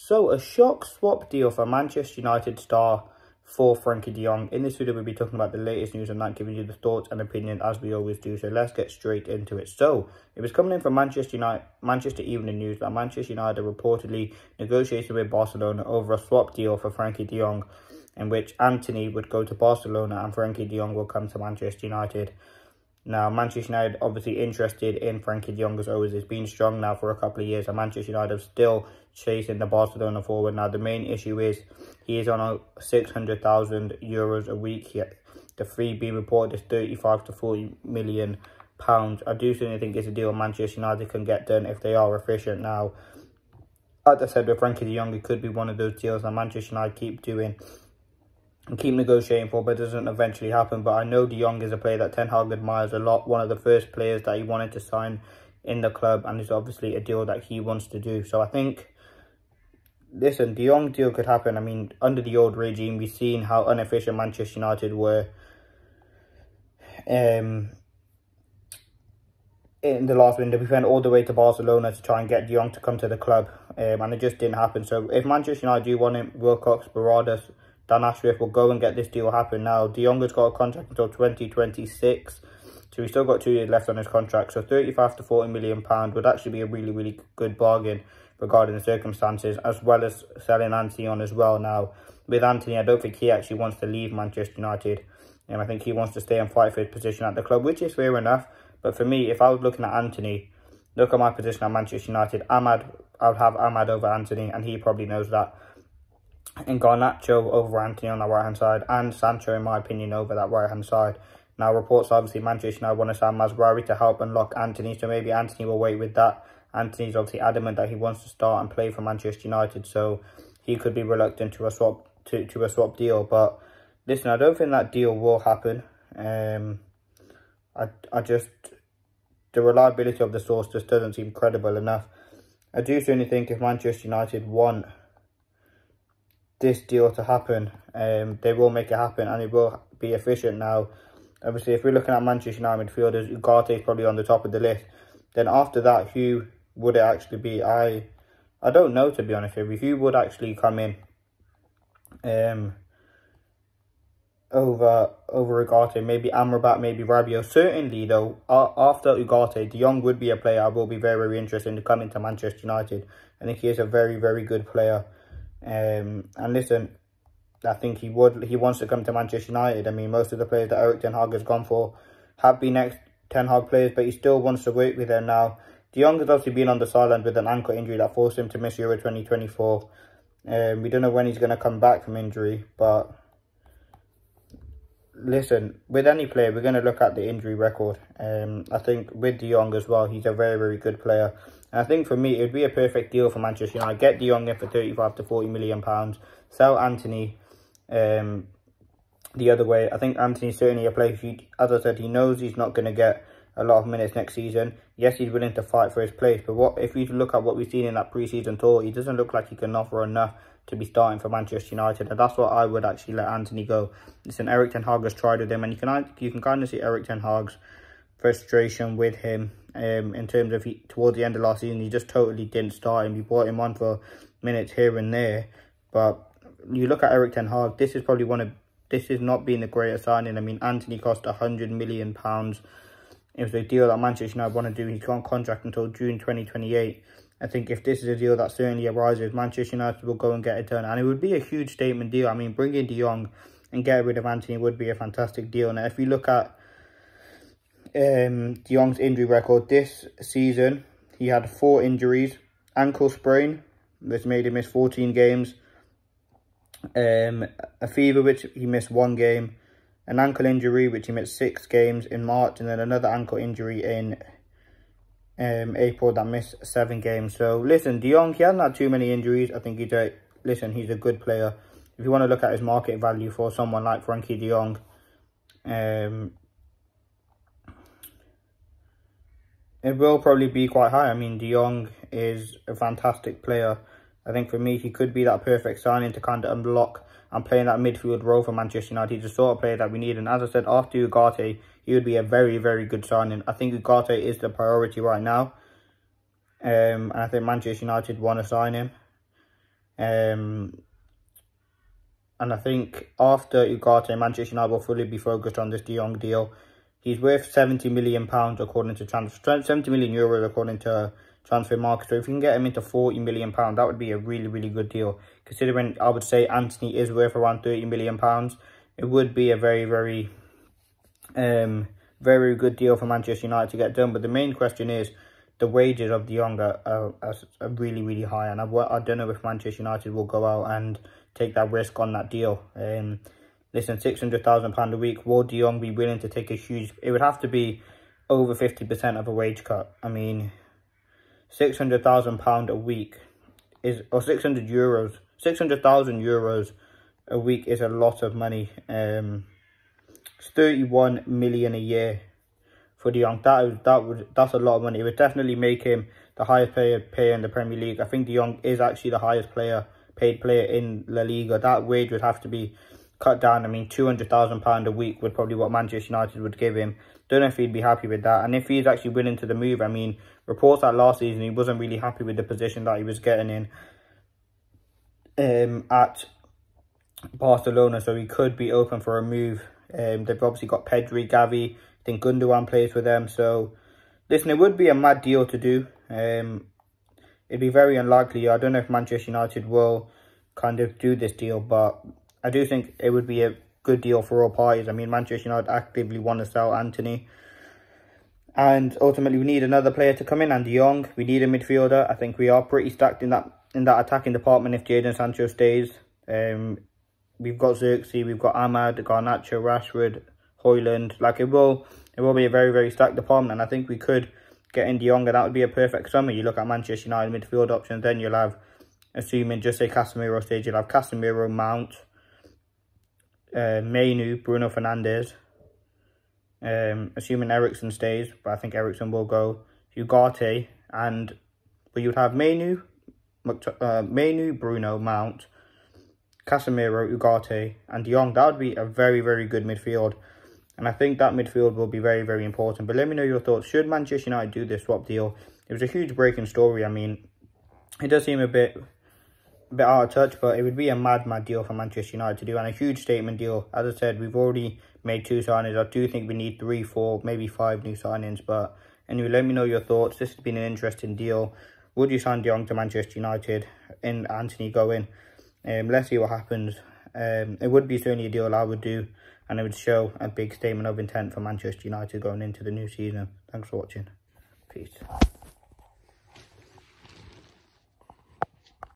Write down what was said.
So, a shock swap deal for Manchester United star for Frenkie de Jong. In this video, we'll be talking about the latest news and that, giving you the thoughts and opinion as we always do. So, let's get straight into it. So, it was coming in from Manchester United, Manchester Evening News that Manchester United reportedly negotiated with Barcelona over a swap deal for Frenkie de Jong, in which Antony would go to Barcelona and Frenkie de Jong will come to Manchester United. Now, Manchester United obviously interested in Frenkie de Jong as always. It's been strong now for a couple of years. And Manchester United are still chasing the Barcelona forward. Now, the main issue is he is on a 600,000 euros a week. He, the fee being reported is 35 to 40 million pounds. I do certainly think it's a deal Manchester United can get done if they are efficient now. Like I said, with Frenkie de Jong, it could be one of those deals that Manchester United keep doing and keep negotiating for, but it doesn't eventually happen. But I know De Jong is a player that Ten Hag admires a lot. One of the first players that he wanted to sign in the club, and it's obviously a deal that he wants to do. So I think, listen, De Jong deal could happen. I mean, under the old regime, we've seen how inefficient Manchester United were. Um, in the last window, we went all the way to Barcelona to try and get De Jong to come to the club, um, and it just didn't happen. So if Manchester United do want him, Wilcox, Baradas, Dan Ashworth will go and get this deal happen now. De Jong has got a contract until 2026. So he's still got two years left on his contract. So 35 to 40 million pound would actually be a really, really good bargain regarding the circumstances, as well as selling Antony on as well. Now, with Antony, I don't think he actually wants to leave Manchester United. And I think he wants to stay and fight for his position at the club, which is fair enough. But for me, if I was looking at Antony, look at my position at Manchester United, Amad, I would have Amad over Antony, and he probably knows that and Garnacho over Antony on the right hand side and Sancho in my opinion over that right hand side. Now reports obviously Manchester United want to sign Mazraoui to help unlock Antony, so maybe Antony will wait with that. Antony's obviously adamant that he wants to start and play for Manchester United so he could be reluctant to a swap to, to a swap deal but listen I don't think that deal will happen. Um I I just the reliability of the source just doesn't seem credible enough. I do certainly think if Manchester United want this deal to happen. Um, they will make it happen and it will be efficient now. Obviously, if we're looking at Manchester United midfielders, Ugarte is probably on the top of the list. Then after that, who would it actually be? I I don't know, to be honest with you. Who would actually come in um, over over Ugarte? Maybe Amrabat, maybe Rabiot. Certainly, though, after Ugarte, De Jong would be a player I will be very, very interested in coming to Manchester United. I think he is a very, very good player. Um, and listen, I think he would. He wants to come to Manchester United. I mean, most of the players that Erik Ten Hag has gone for have been ex Ten Hag players, but he still wants to work with them now. De Jong has obviously been on the sideline with an ankle injury that forced him to miss Euro 2024. Um, we don't know when he's going to come back from injury, but listen, with any player, we're going to look at the injury record. Um, I think with De Jong as well, he's a very, very good player. I think for me, it would be a perfect deal for Manchester United. Get De Jong in for 35 to 40 million pounds. Sell Antony um, the other way. I think Antony's certainly a player, as I said, he knows he's not going to get a lot of minutes next season. Yes, he's willing to fight for his place, but what if you look at what we've seen in that pre-season tour, he doesn't look like he can offer enough to be starting for Manchester United, and that's what I would actually let Antony go. Listen, Erik Ten Hag has tried with him, and you can you can kind of see Erik Ten Hag's frustration with him um, in terms of he, towards the end of last season, he just totally didn't start him. He brought him on for minutes here and there, but you look at Erik Ten Hag, this is probably one of this is not being the greatest signing. I mean, Antony cost a hundred million pounds. It was a deal that Manchester United want to do. He can't contract until June 2028. I think if this is a deal that certainly arises, Manchester United will go and get it done. And it would be a huge statement deal. I mean, bringing De Jong and get rid of Antony would be a fantastic deal. Now, if you look at um, De Jong's injury record this season, he had four injuries. Ankle sprain, which made him miss 14 games. Um, a fever, which he missed one game. An ankle injury, which he missed six games in March. And then another ankle injury in um, April that missed seven games. So, listen, De Jong, he hasn't had too many injuries. I think he's a, listen, he's a good player. If you want to look at his market value for someone like Frenkie de Jong, um, it will probably be quite high. I mean, De Jong is a fantastic player. I think for me, he could be that perfect signing to kind of unlock and play in that midfield role for Manchester United. He's the sort of player that we need. And as I said, after Ugarte, he would be a very, very good signing. I think Ugarte is the priority right now. Um, and I think Manchester United want to sign him. Um, and I think after Ugarte, Manchester United will fully be focused on this De Jong deal. He's worth 70 million pounds according to transfer, 70 million euros according to Transfermarkt. So if we can get him into 40 million pounds, that would be a really, really good deal. Considering I would say Antony is worth around 30 million pounds, it would be a very, very, um, very good deal for Manchester United to get done. But the main question is, the wages of De Jong are, are, are really, really high. And I, I don't know if Manchester United will go out and take that risk on that deal. Um, listen, £600,000 a week, would De Jong be willing to take a huge... It would have to be over 50% of a wage cut. I mean, £600,000 a week is... Or 600 euros. 600,000 euros a week is a lot of money. Um, it's 31 million a year for De Jong. That is, that would that's a lot of money. It would definitely make him the highest player player in the Premier League. I think De Jong is actually the highest player paid player in La Liga. That wage would have to be cut down. I mean, £200,000 a week would probably what Manchester United would give him. Don't know if he'd be happy with that. And if he's actually willing to the move, I mean, reports that last season he wasn't really happy with the position that he was getting in um, at Barcelona. So he could be open for a move. Um, they've obviously got Pedri, Gavi. I think Gundogan plays for them. So, listen, it would be a mad deal to do. Um, it'd be very unlikely. I don't know if Manchester United will kind of do this deal, but I do think it would be a good deal for all parties. I mean, Manchester United actively want to sell Antony. And ultimately, we need another player to come in, and De Jong. We need a midfielder. I think we are pretty stacked in that in that attacking department if Jadon Sancho stays. Um, we've got Zirkzee, we've got Amad, Garnacho, Rashford, Højlund. Like, it will, it will be a very, very stacked department, and I think we could getting De Jong, and that would be a perfect summer. You look at Manchester United midfield options, then you'll have, assuming just say Casemiro stage, you'll have Casemiro, Mount, uh, Mainoo, Bruno Fernandes. Um, assuming Eriksen stays, but I think Eriksen will go. Ugarte, and but you'd have Mainoo, uh, Mainoo, Bruno, Mount, Casemiro, Ugarte, and De Jong. That would be a very, very good midfield. And I think that midfield will be very, very important. But let me know your thoughts. Should Manchester United do this swap deal? It was a huge breaking story. I mean, it does seem a bit bit out of touch, but it would be a mad, mad deal for Manchester United to do. And a huge statement deal. As I said, we've already made two signings. I do think we need three, four, maybe five new signings. But anyway, let me know your thoughts. This has been an interesting deal. Would you sign De Jong to Manchester United and Antony going? Um, let's see what happens. Um, it would be certainly a deal I would do and it would show a big statement of intent for Manchester United going into the new season. Thanks for watching. Peace.